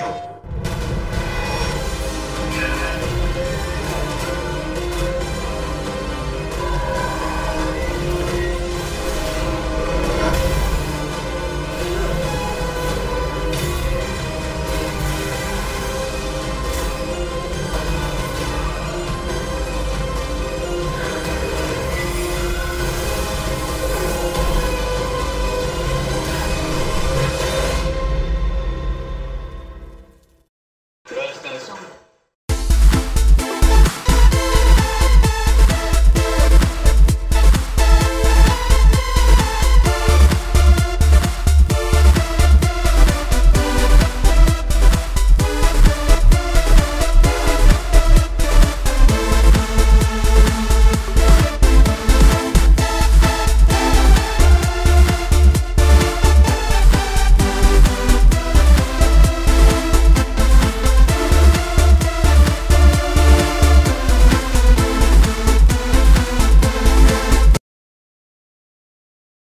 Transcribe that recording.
Oh. ステーシ。